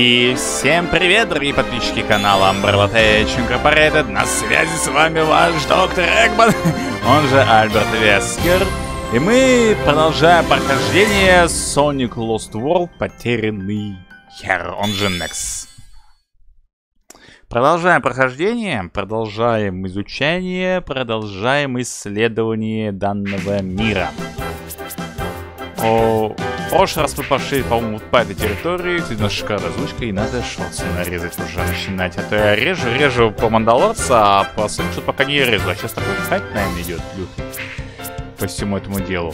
И всем привет, дорогие подписчики канала Umbrella Tech Incorporated. На связи с вами ваш доктор Эгман, он же Альберт Вескер. И мы продолжаем прохождение Sonic Lost World Потерянный Хер, он же Nex. Продолжаем прохождение, продолжаем изучение, продолжаем исследование данного мира. О, в прошлый раз мы пошли, по-моему, по этой территории, где наша шикарная озвучка, и надо шансы нарезать уже начинать. А то я режу, режу по Мандалорца, а по что пока не режу. А сейчас такой хайп, наверное, идет лютый по всему этому делу.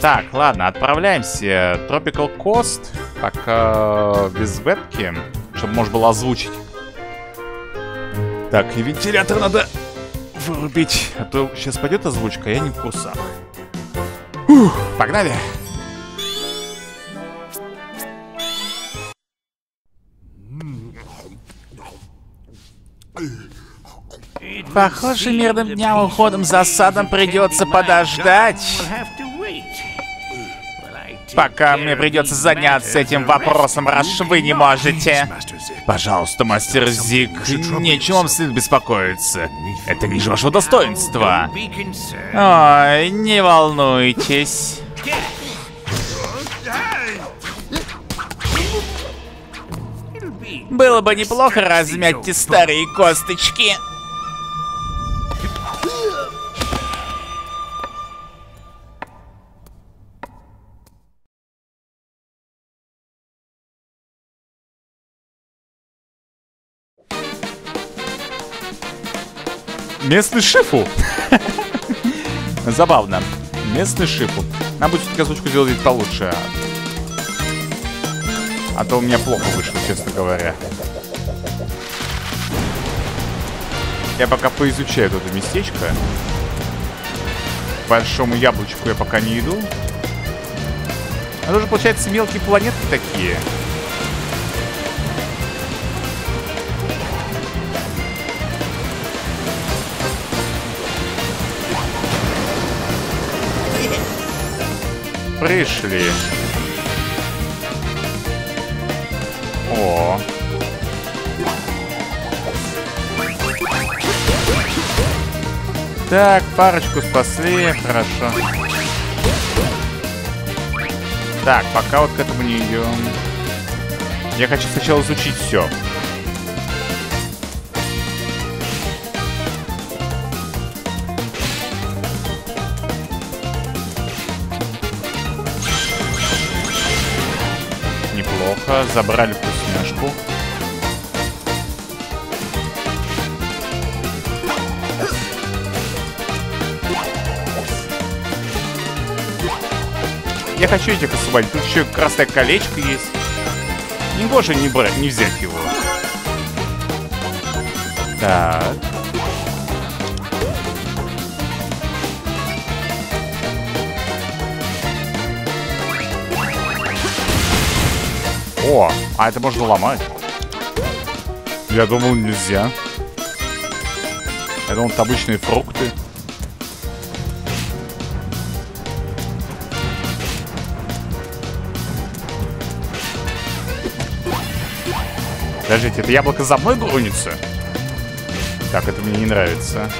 Так, ладно, отправляемся. Tropical Coast, пока без вебки, чтобы можно было озвучить. Так, и вентилятор надо вырубить, а то сейчас пойдет озвучка, а я не в курсах. Ух, погнали! Похоже, мирным дням уходом за садом придется подождать. Пока мне придется заняться этим вопросом, раз вы не можете. Пожалуйста, мастер Зик, нечем вам следует беспокоиться. Это лишь вашего достоинства. Ой, не волнуйтесь. Было бы неплохо размять те старые косточки. Местный шифу. Забавно. Местный шифу. Нам будет все-таки озвучку сделать получше. А то у меня плохо вышло, честно говоря. Я пока поизучаю это местечко. Большому яблочку я пока не иду. Это уже, получается, мелкие планетки такие. Пришли. О. Так, парочку спасли, хорошо. Так, пока вот к этому не идем. Я хочу сначала изучить все. Неплохо, забрали вкусняшку. Я хочу этих освободить. Тут еще красное колечко есть. Не гоже не брать, не взять его. Так. О, а это можно ломать. Я думал, нельзя. Я думал, это обычные фрукты. Подождите, это яблоко за мной гонится? Так, это мне не нравится.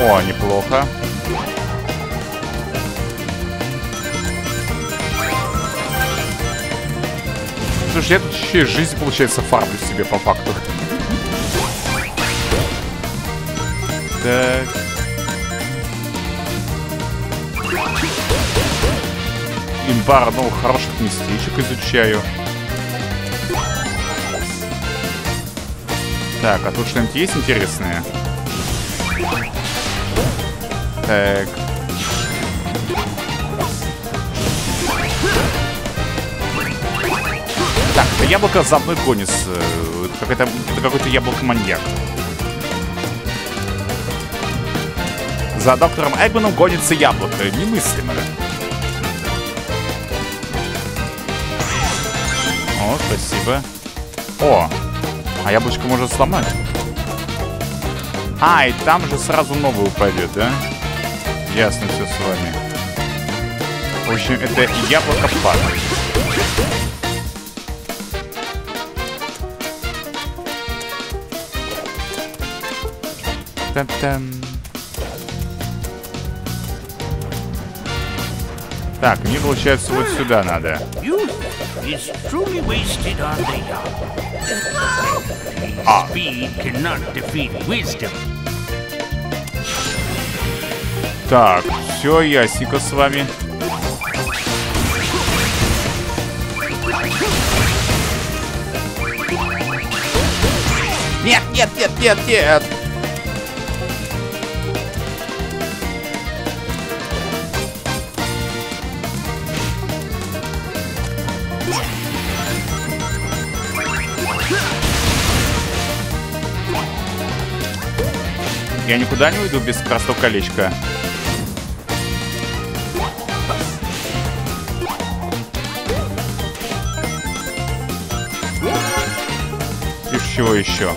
О, неплохо. Слушай, я тут еще и жизнь, получается, фармлю себе по факту. Так. Имбар, ну, хороших местечек изучаю. Так, а тут что-нибудь есть интересное? Так. Так, это яблоко за мной гонится. Как это, это какой-то яблоко-маньяк. За доктором Эгманом гонится яблоко. Немыслимо. О, спасибо. О, а яблочко можно сломать. А, и там же сразу новый упадет, да? Ясно все с вами. В общем, это яблоко падает. Там-там. Так, мне получается вот сюда надо. А. Так, все, ясненько с вами. Нет, нет, нет, нет, нет! Я никуда не уйду без простого колечка. Чего еще?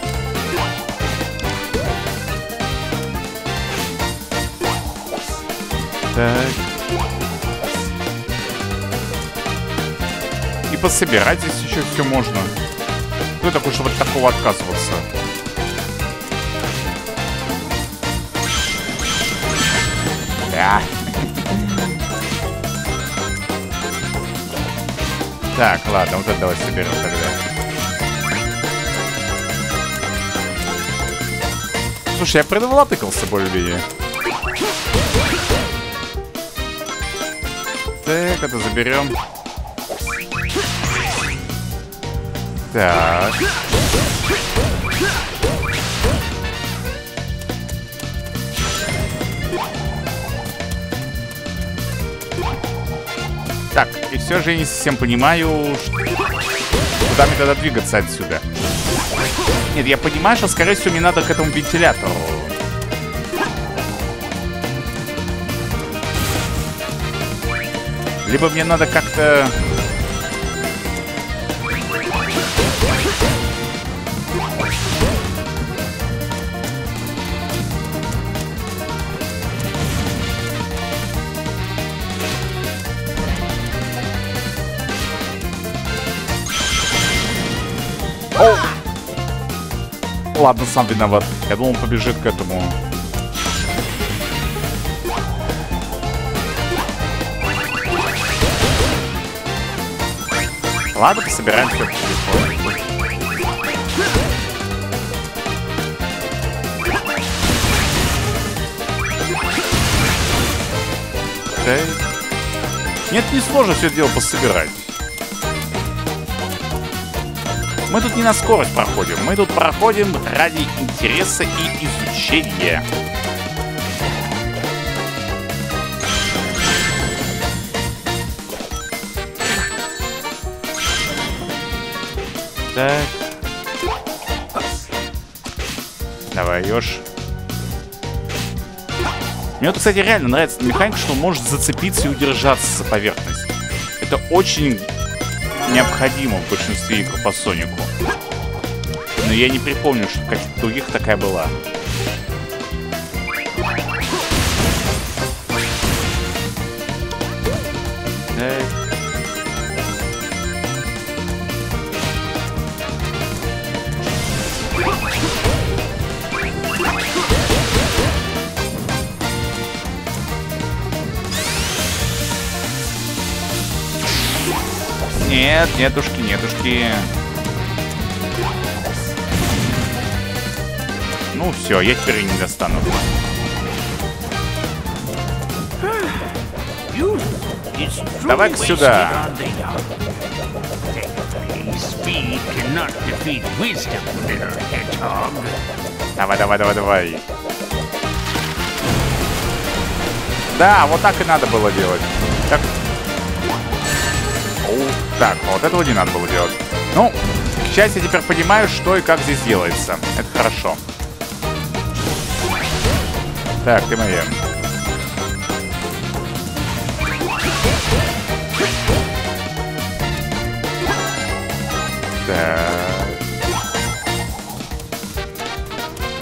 Так. И пособирать здесь еще все можно. Кто такой, чтобы от такого отказываться? Да. Так, ладно, вот это давай соберем тогда. Слушай, я предволатыкался более-менее. Так, это заберем. Так. Так, и все же я не совсем понимаю, куда мне тогда двигаться отсюда. Нет, я понимаю, что, скорее всего, мне надо к этому вентилятору. Либо мне надо как-то... Ладно, сам виноват. Я думал, он побежит к этому. Ладно, пособираем все. Так. Нет, не сложно все дело пособирать. Мы тут не на скорость проходим, мы тут проходим ради интереса и изучения. Так. Давай, Ёж. Мне вот, кстати, реально нравится механика, что он может зацепиться и удержаться за поверхность. Это очень необходимо в большинстве игр по Сонику. Но я не припомню, что в каких-то других такая была. Так. Нет, нетушки, нетушки. Ну все, я теперь не достану. Давай-ка сюда. Давай, давай, давай, давай. Да, вот так и надо было делать. Так. Так, вот этого не надо было делать. Ну, к счастью, теперь понимаю, что и как здесь делается. Это хорошо. Так, ты моя. Так.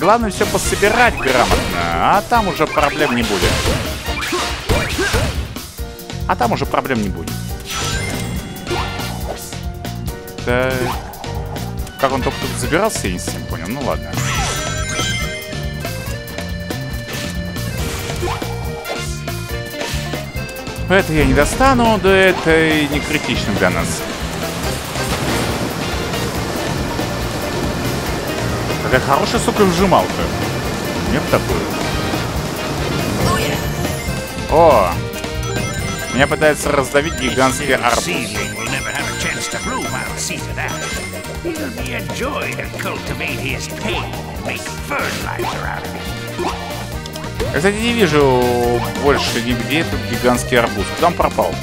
Главное все пособирать грамотно, а там уже проблем не будет. А там уже проблем не будет. Так. Как он только тут забирался, я не совсем понял. Ну ладно. Это я не достану, да это не критично для нас. Какая хорошая, сука, вжималка. Нет такую. О! Меня пытается раздавить гигантский арбуз. Я, кстати, не вижу больше нигде этот гигантский арбуз. Куда он пропал?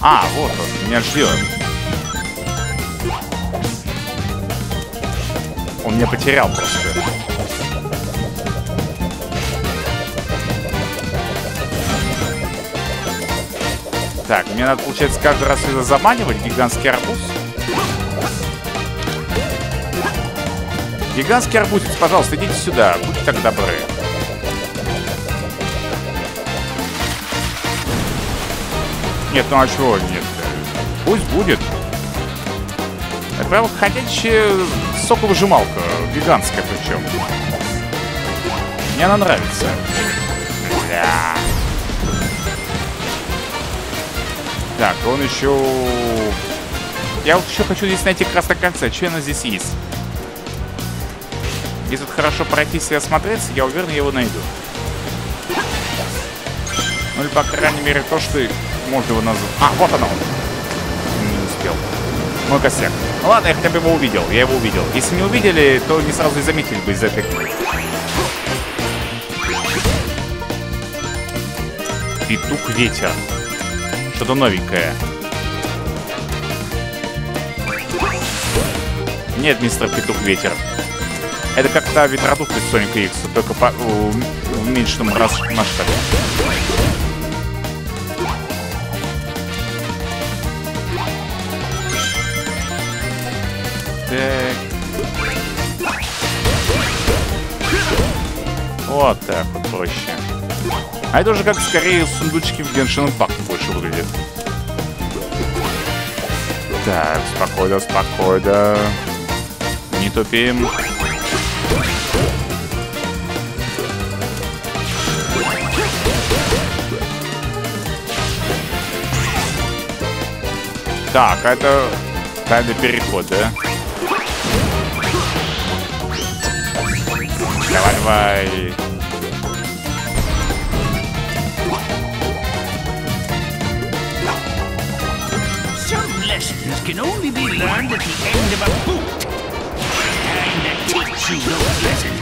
А, вот он, меня ждет. Он меня потерял просто. Так, мне надо, получается, каждый раз это заманивать, гигантский арбуз. Гигантский арбузец, пожалуйста, идите сюда, будьте так добры. Нет, ну а чего нет? Пусть будет. Это прям ходячая соковыжималка. Гигантская причем. Мне она нравится. Да. Так, он еще... Я вот еще хочу здесь найти красное кольцо. Что оно здесь есть? Если тут хорошо пройтись и осмотреться, я уверен, я его найду. Ну или, по крайней мере, то, что можно его назвать. А, вот оно. Не успел. Мой косяк. Ну ладно, я хотя бы его увидел. Я его увидел. Если не увидели, то не сразу и заметили бы из-за этой... Петух ветер. Что-то новенькое. Нет, мистер Петух ветер. Это как то ветродув из Соника X, только по, в, в меньшем масштабе. Так. Вот так вот проще. А это уже как скорее сундучки в Genshin Impact больше выглядит. Так, спокойно, спокойно. Не тупим. Так, это тайный переход, да? Давай, давай. Lessons can only be learned at the end of a boot. Time to teach you those lessons.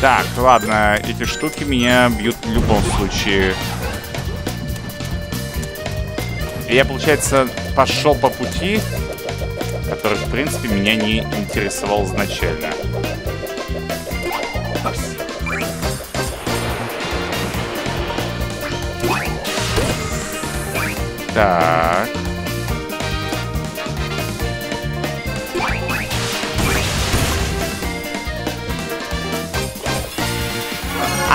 Так, ладно, эти штуки меня бьют в любом случае. Я, получается, пошел по пути, который, в принципе, меня не интересовал изначально. Так.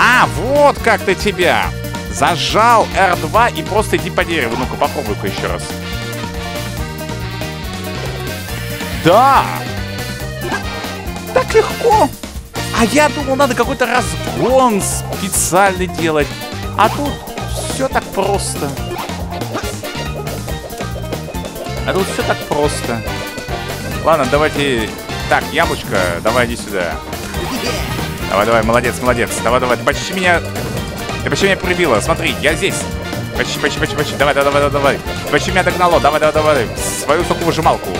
А, вот как ты тебя! Зажал R2 и просто иди по дереву. Ну-ка, попробуй-ка еще раз. Да! Так легко! А я думал, надо какой-то разгон специальный делать. А тут все так просто. А тут все так просто. Ладно, давайте... Так, яблочко, давай иди сюда. Давай, давай, молодец, молодец. Давай, давай, ты почти меня... Ты почти меня прибила. Смотри, я здесь. Почти, почти, почти, почти. Давай, давай, давай, давай. Почти меня догнало. Давай, давай, давай. Свою соковыжималку.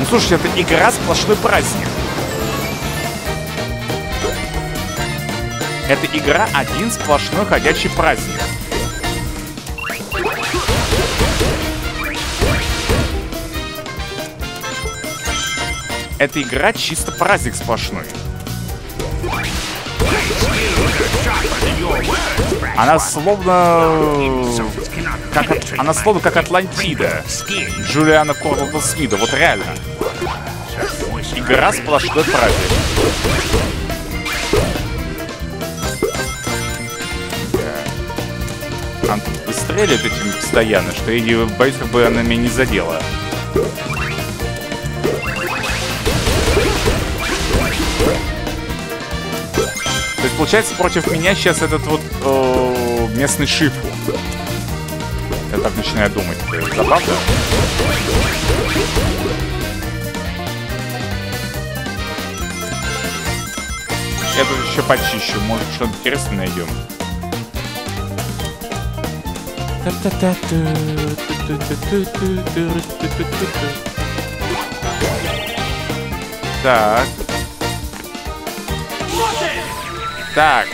Ну, слушайте, это игра сплошной праздник. Это игра один сплошной ходячий праздник. Эта игра чисто праздник сплошной. Она словно... Как, от- она словно как Атлантида. Джулиана Корлтон Смита, вот реально. Игра сплошной праздник. Да. Она тут стрелит этим постоянно, что я боюсь, как бы она меня не задела. Получается, против меня сейчас этот вот э, местный шифу. Я так начинаю думать. Забавно. Я тут еще почищу. Может, что-то интересное найдем. Так. Так.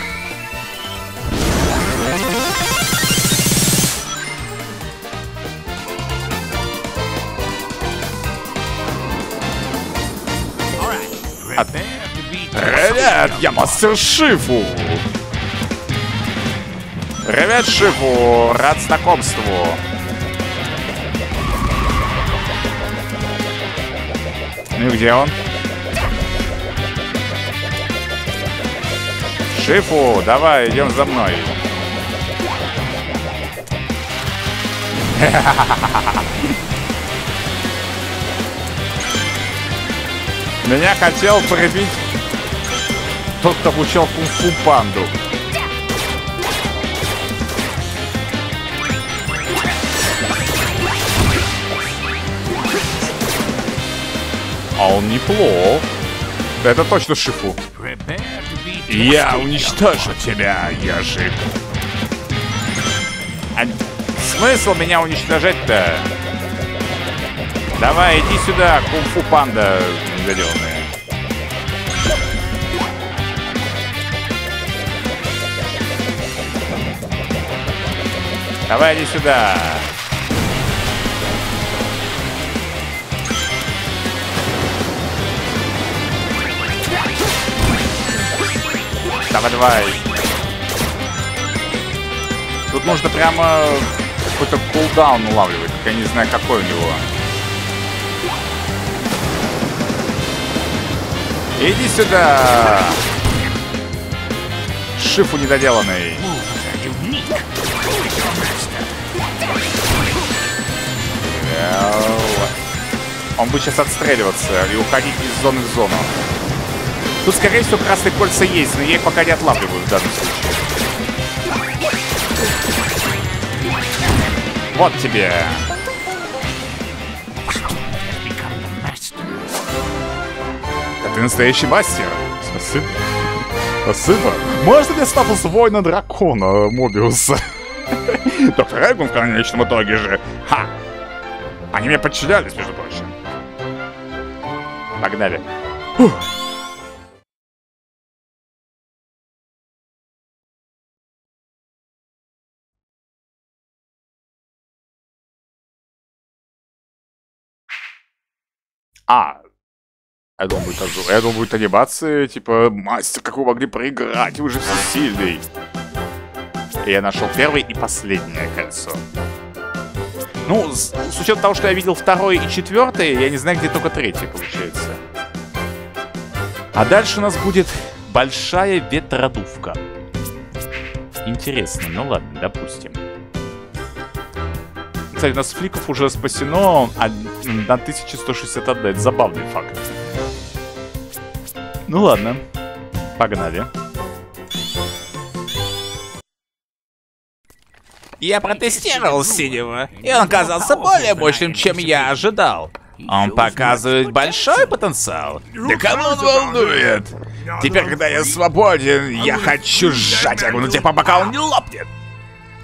Привет, я мастер Шифу. Привет, Шифу. Рад знакомству. Ну и где он? Шифу, давай, идем за мной. Меня хотел прибить тот, кто обучал кунг-фу панду. А он неплох. Это точно Шифу. Я уничтожу тебя, ежик. А смысл меня уничтожать-то? Давай, иди сюда, кунг-фу панда недоделанная. Давай, иди сюда. Давай. Тут нужно прямо какой-то кулдаун улавливать. Я не знаю, какой у него. Иди сюда! Шифу недоделанный. Яу. Он будет сейчас отстреливаться и уходить из зоны в зону. Тут, скорее всего, красные кольца есть, но я их пока не отлавливаю в данном случае. Вот тебе. Да ты настоящий мастер. Спасибо. Спасибо. Можно мне статус воина дракона, Мобиуса? Доктор Эгон в конечном итоге же. Ха! Они мне подчинялись, между прочим. Погнали. А, я думал, будет, я думал, будет анимация, типа, мастер, как вы могли проиграть, вы же все сильный. И я нашел первое и последнее кольцо. Ну, с, с учетом того, что я видел второе и четвертое, я не знаю, где только третье получается. А дальше у нас будет большая ветродувка. Интересно, ну ладно, допустим. Кстати, у нас фликов уже спасено а- на 1161. Это забавный факт. Ну ладно, погнали. Я протестировал синего, и он оказался более мощным, чем я ожидал. Он показывает большой потенциал. Да кого он волнует? Теперь, когда я свободен, я хочу сжать его на тех, пока он не лопнет.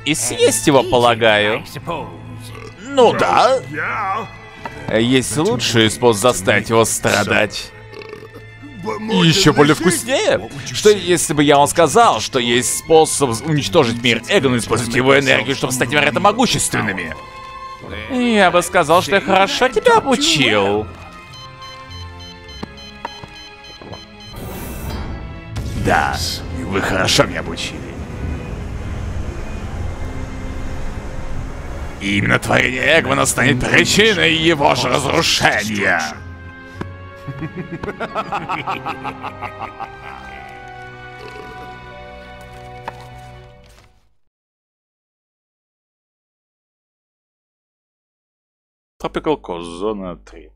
И съесть его, полагаю. Ну да. Есть лучший способ заставить его страдать. И еще более вкуснее. Что если бы я вам сказал, что есть способ уничтожить мир Эгону и использовать его энергию, чтобы стать невероятно могущественными? Я бы сказал, что я хорошо тебя обучил. Да, вы хорошо меня обучили. И именно творение Эгмана станет причиной его же разрушения. Tropical Coast, зона 3.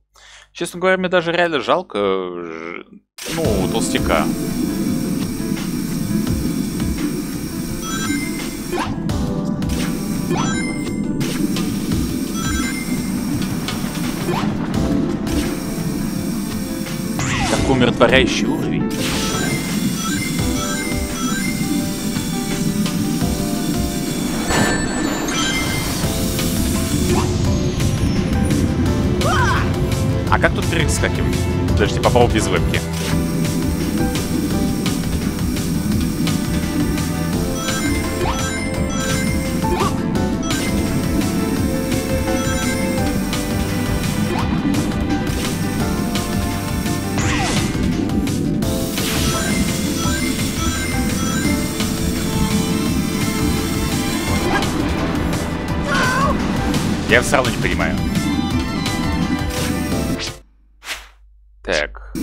Честно говоря, мне даже реально жалко, ну, толстяка. Умиротворяющий уровень. А как тут перескакивать? Подожди, попробуй без вебки. Я все равно не понимаю. Так.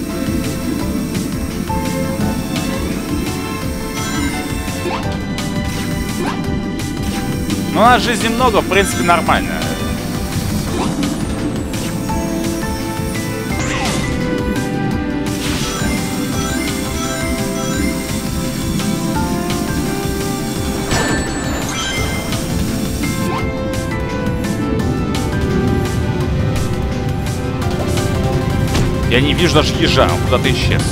Ну, у нас жизни много, в принципе, нормально. Я не вижу даже ежа, он куда-то исчез.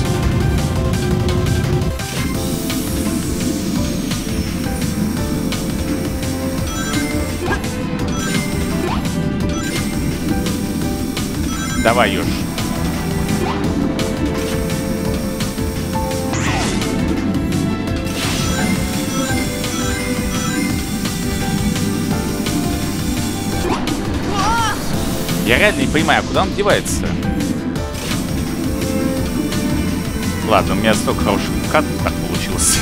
Давай, еж. Я реально не понимаю, куда он девается. Ладно, у меня столько хороших кат так получилось.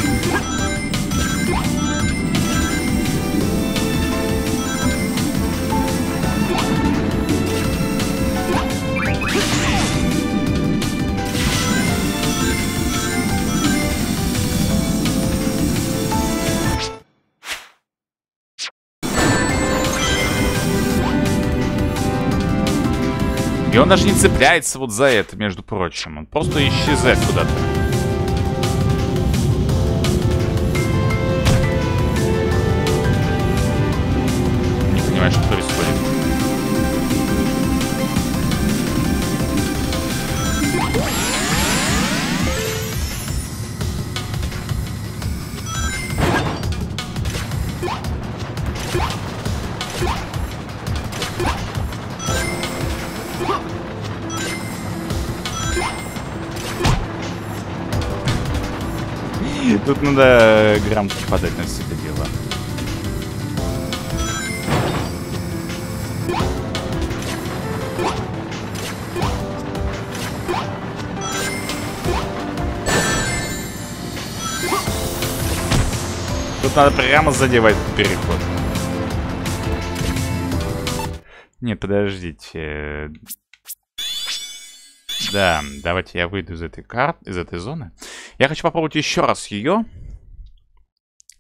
Он даже не цепляется вот за это, между прочим. Он просто исчезает куда-то. Тут надо грамотно подать на все это дело. Тут надо прямо задевать переход. Не, подождите. Да, давайте я выйду из этой карты, из этой зоны. Я хочу попробовать еще раз ее.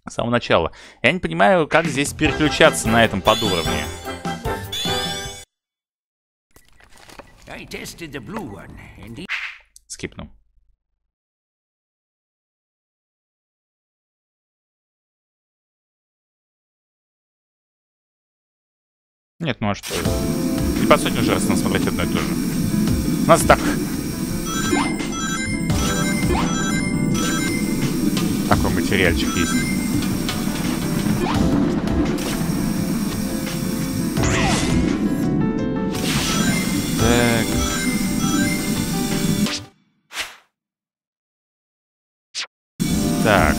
С самого начала. Я не понимаю, как здесь переключаться на этом подуровне. Скипну. Нет, ну а что? И по раз надо смотреть одно и то же. У нас так. Такой материальчик есть. Так. Так.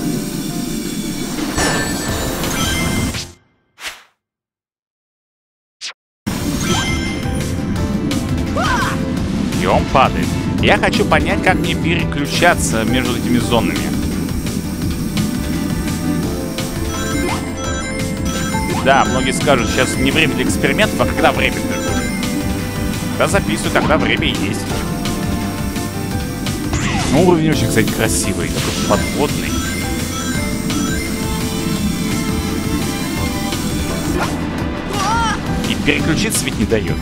И он падает. Я хочу понять, как мне переключаться между этими зонами. Да, многие скажут, сейчас не время для экспериментов, а когда время будет? Когда записываю, тогда время есть. Ну, уровень очень, кстати, красивый, такой подводный. И переключиться ведь не дает.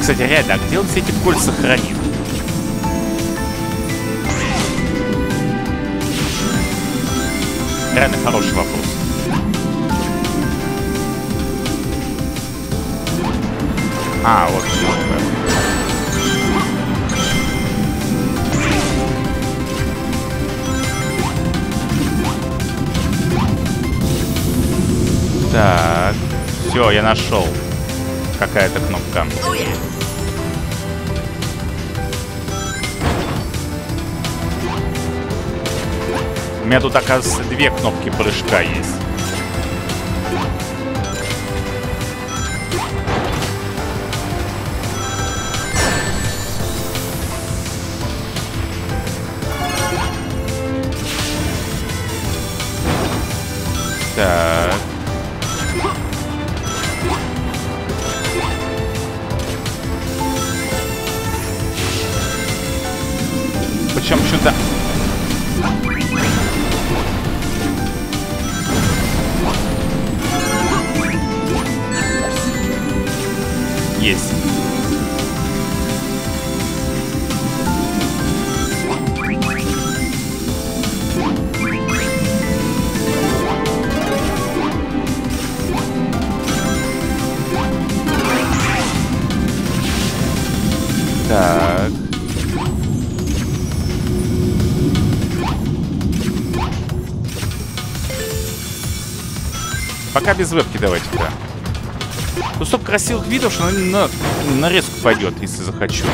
Кстати, реально, а где он все эти кольца хранит? Реально хороший вопрос. А, вот. Так. Все, я нашел. Какая-то кнопка. У меня тут, оказывается, две кнопки прыжка есть. Есть. Так. Пока без вебки давайте-ка. Красивых видов, что на, на нарезку пойдет, если захочу.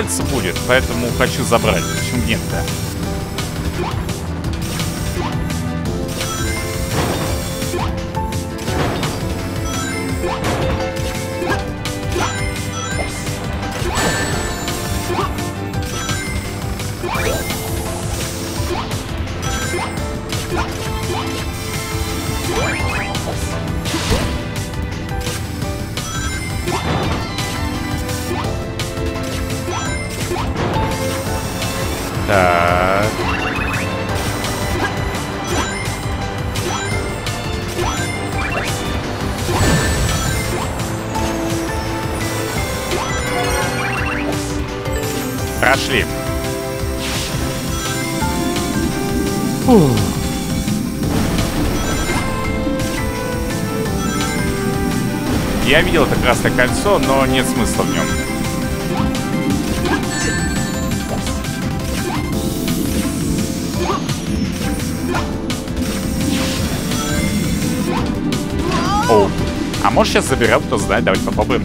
Кольца будет, поэтому хочу забрать. Почему нет-то? Я видел это красное кольцо, но нет смысла в нем. Оу. А может сейчас заберем, кто знает, давайте попробуем.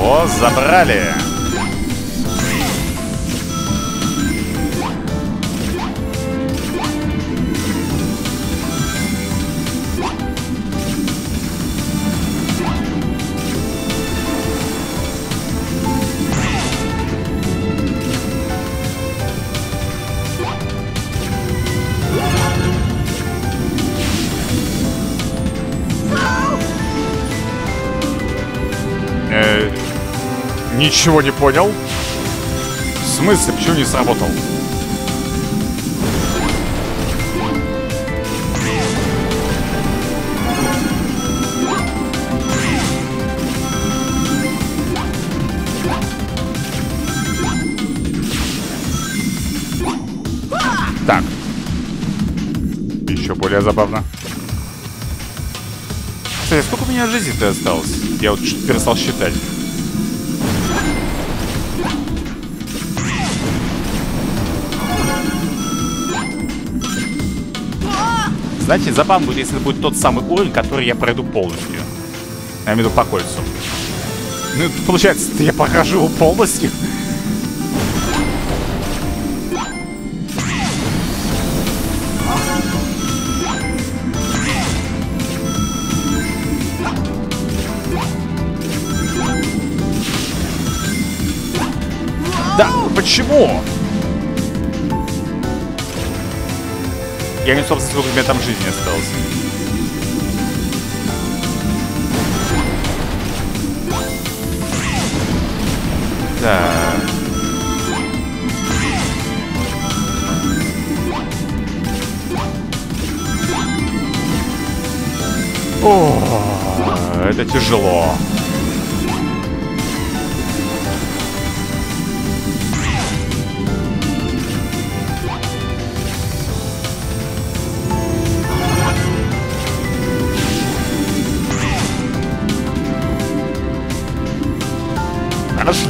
О, забрали. Ничего не понял. В смысле, почему не сработал? Так. Еще более забавно. Кстати, сколько у меня жизни-то осталось? Я вот перестал считать. Знаете, забавно будет, если это будет тот самый уровень, который я пройду полностью. Я имею в виду по кольцу. Ну, получается, я прохожу его полностью. Да, почему? Я не собственно, сколько у меня там жизни осталось. Так. О, это тяжело.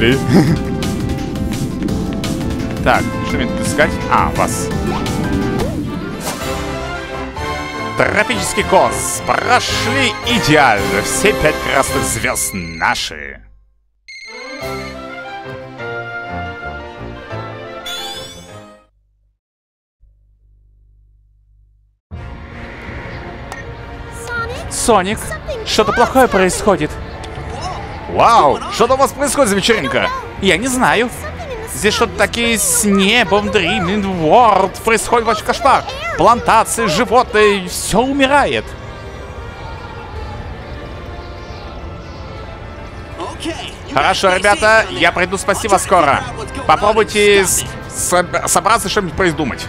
Прошли. Так, что мне тут искать? А, вас. Тропический кос. Прошли идеально. Все пять красных звезд наши. Соник, что-то плохое происходит. Вау, что-то у вас происходит за вечеринка? Я не знаю. Здесь что-то такие с небом, Dreaming World. Происходит ваш кошмар. Плантации, животные, все умирает. Хорошо, ребята, я приду спасти вас скоро. Попробуйте собраться что-нибудь придумать.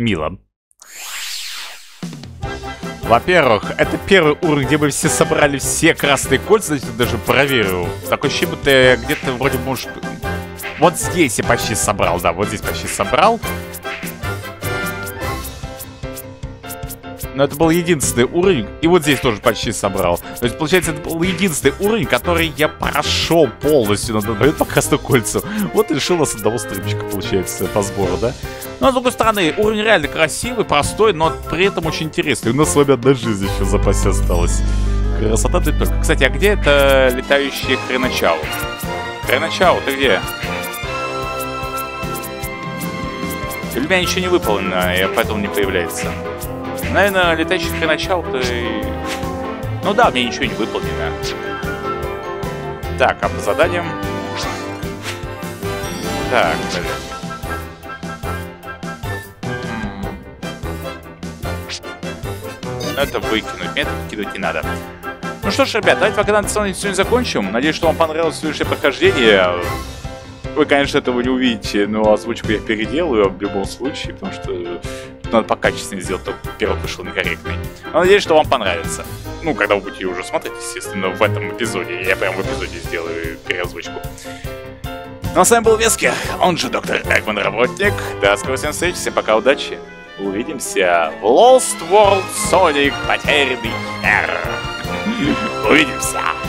Мило. Во-первых, это первый уровень, где мы все собрали все красные кольца, я даже проверил. Такое ощущение, я где-то вроде, может... Вот здесь я почти собрал, да, вот здесь почти собрал. Но это был единственный уровень, и вот здесь тоже почти собрал. То есть, получается, это был единственный уровень, который я прошел полностью на данный по красным кольцу. Вот и решил нас одного стримчика, получается, по сбору, да? Но, с другой стороны, уровень реально красивый, простой, но при этом очень интересный. У нас с вами одна жизнь еще в запасе осталась. Красота ты только. Кстати, а где это летающие хреначау? Хреначау, ты где? У меня ничего не выполнено, и поэтому не появляется. Наверное, летающий хреначал ты... Ну да, мне ничего не выполнено. Так, а по заданиям... Так, блин. это выкинуть. Мне это выкидывать не надо. Ну что ж, ребят, давайте пока на сегодня закончим. Надеюсь, что вам понравилось следующее прохождение. Вы, конечно, этого не увидите, но озвучку я переделаю в любом случае, потому что надо покачественнее сделать, то первый вышел некорректный. Но надеюсь, что вам понравится. Ну, когда вы будете уже смотреть, естественно, в этом эпизоде. Я прям в эпизоде сделаю переозвучку. Ну а с вами был Вески, он же доктор Эгман Работник. До скорой встречи, всем пока, удачи! Увидимся в Lost World Sonic Потерянный Мир. Увидимся!